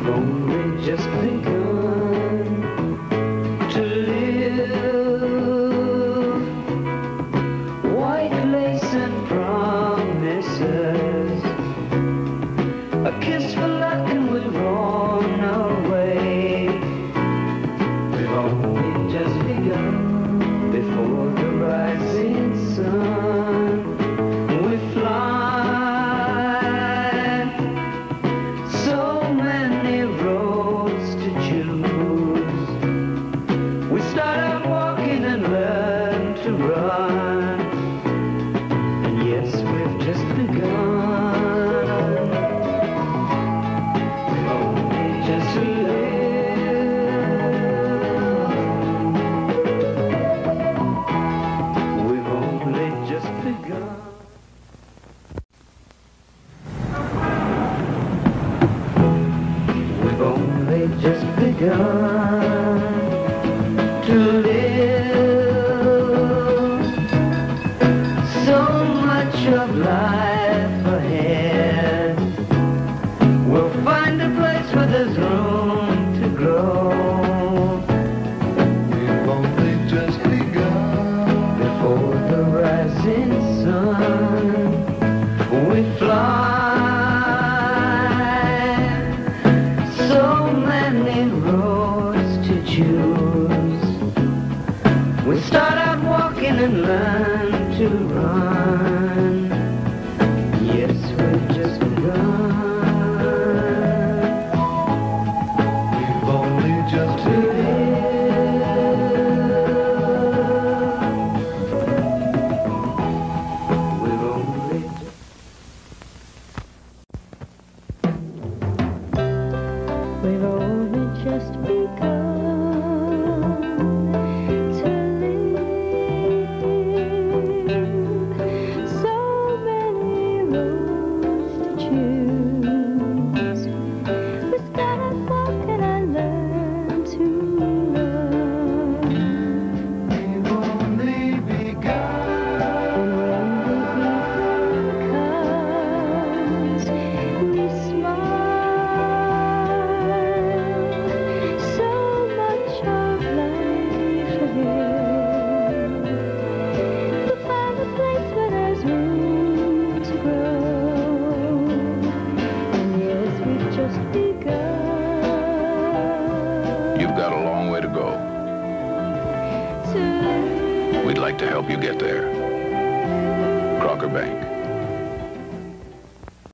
We've only just begun to live. White lace and promises. A kiss for luck and we've run away. We've only just begun before the rising sun. To run. And yes, we've just begun. Only just lived. We've only just begun. We've only just begun of life ahead. We'll find a place where there's room to grow. We've only just begun. Before the rising sun, we fly. So many roads to choose. We start out walking and learn to run. You've got a long way to go. We'd like to help you get there. Crocker Bank.